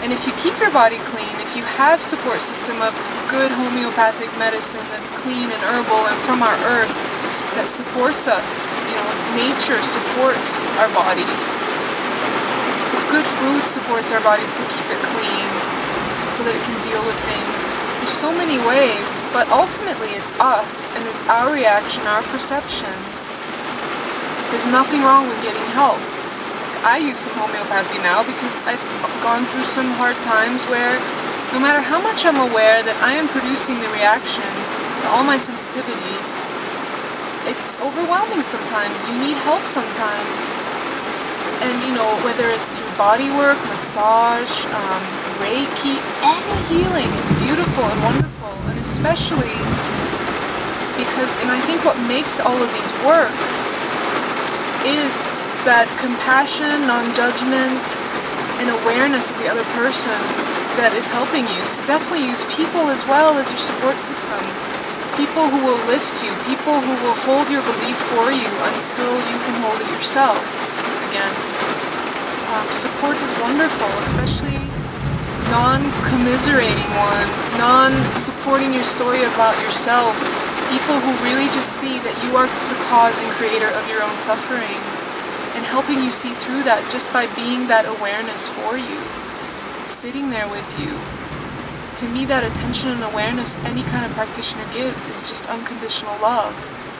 And if you keep your body clean, if you have support system of good homeopathic medicine that's clean and herbal and from our earth that supports us, you know, nature supports our bodies. Good food supports our bodies to keep it clean so that it can deal with things. There's so many ways, but ultimately it's us and it's our reaction, our perception. There's nothing wrong with getting help. I use some homeopathy now because I've gone through some hard times where no matter how much I'm aware that I am producing the reaction to all my sensitivity, it's overwhelming sometimes. You need help sometimes. And you know, whether it's through body work, massage, um, Reiki, any healing it's beautiful and wonderful. And especially because, and I think what makes all of these work is that compassion, non-judgment, and awareness of the other person that is helping you. So definitely use people as well as your support system. People who will lift you, people who will hold your belief for you until you can hold it yourself again. Um, support is wonderful, especially non-commiserating one, non-supporting your story about yourself. People who really just see that you are the cause and creator of your own suffering helping you see through that just by being that awareness for you, sitting there with you. To me, that attention and awareness any kind of practitioner gives is just unconditional love.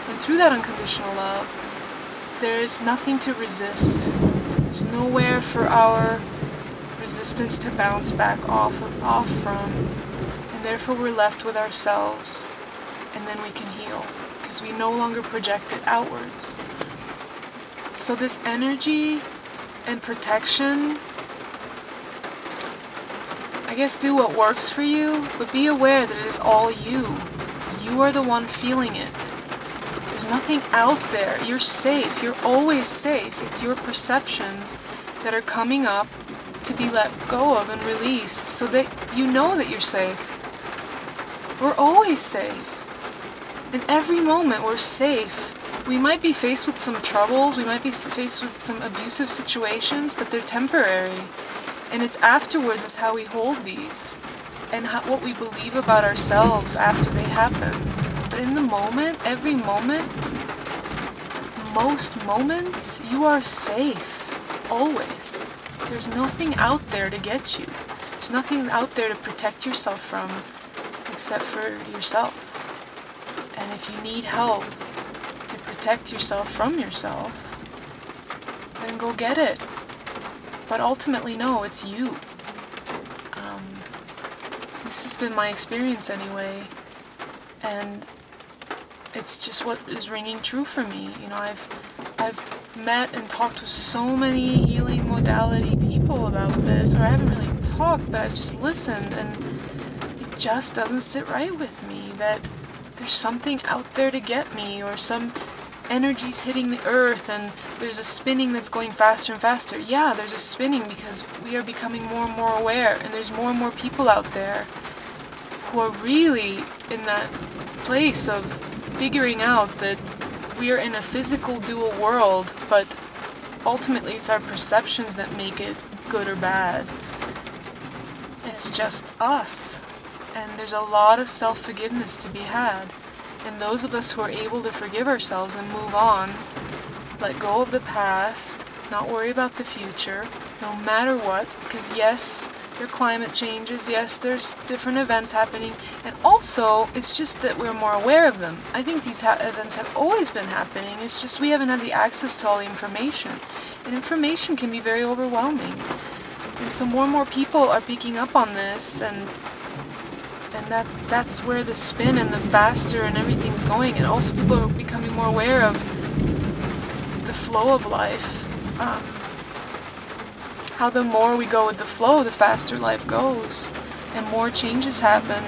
And through that unconditional love, there is nothing to resist. There's nowhere for our resistance to bounce back off of, off from. And therefore we're left with ourselves and then we can heal because we no longer project it outwards. So this energy and protection, I guess do what works for you, but be aware that it is all you. You are the one feeling it. There's nothing out there. You're safe. You're always safe. It's your perceptions that are coming up to be let go of and released so that you know that you're safe. We're always safe. In every moment, we're safe. We might be faced with some troubles, we might be faced with some abusive situations, but they're temporary. And it's afterwards is how we hold these and how, what we believe about ourselves after they happen. But in the moment, every moment, most moments, you are safe. Always. There's nothing out there to get you. There's nothing out there to protect yourself from except for yourself. And if you need help protect yourself from yourself, then go get it. But ultimately, no, it's you. Um, this has been my experience anyway, and it's just what is ringing true for me. You know, I've I've met and talked with so many healing modality people about this, or I haven't really talked, but I've just listened, and it just doesn't sit right with me that there's something out there to get me, or some energy's hitting the earth, and there's a spinning that's going faster and faster. Yeah, there's a spinning because we are becoming more and more aware, and there's more and more people out there who are really in that place of figuring out that we are in a physical dual world, but ultimately it's our perceptions that make it good or bad. It's just us. And there's a lot of self forgiveness to be had. And those of us who are able to forgive ourselves and move on, let go of the past, not worry about the future, no matter what, because yes, there are climate changes, yes, there's different events happening, and also it's just that we're more aware of them. I think these ha events have always been happening, it's just we haven't had the access to all the information. And information can be very overwhelming. And so more and more people are picking up on this, and and that that's where the spin and the faster and everything's going. And also people are becoming more aware of the flow of life. Um, how the more we go with the flow, the faster life goes, and more changes happen,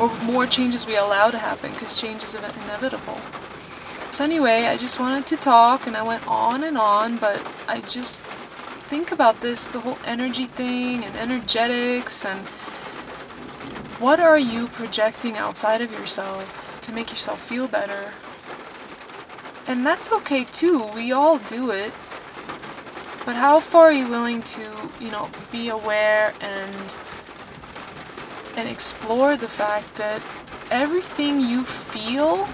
or more changes we allow to happen, because change is inevitable. So anyway, I just wanted to talk, and I went on and on, but I just think about this, the whole energy thing, and energetics, and what are you projecting outside of yourself to make yourself feel better? And that's okay too, we all do it. But how far are you willing to, you know, be aware and and explore the fact that everything you feel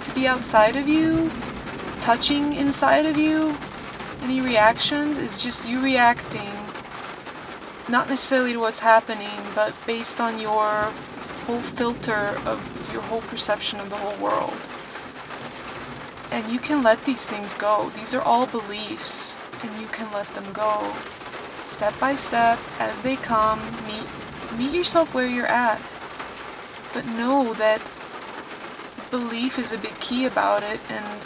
to be outside of you, touching inside of you, any reactions is just you reacting not necessarily to what's happening, but based on your whole filter of your whole perception of the whole world. And you can let these things go. These are all beliefs, and you can let them go. Step by step, as they come, meet meet yourself where you're at. But know that belief is a big key about it, and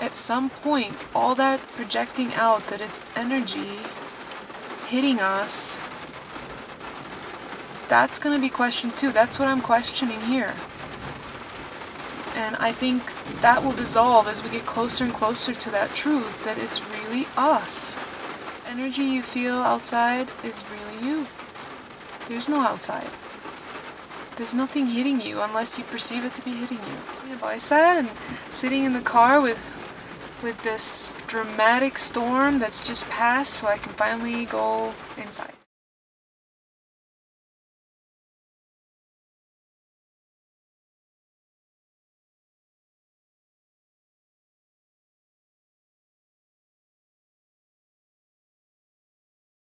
at some point, all that projecting out that it's energy hitting us, that's going to be questioned too. That's what I'm questioning here. And I think that will dissolve as we get closer and closer to that truth that it's really us. Energy you feel outside is really you. There's no outside. There's nothing hitting you unless you perceive it to be hitting you. I sat and sitting in the car with with this dramatic storm that's just passed so I can finally go inside.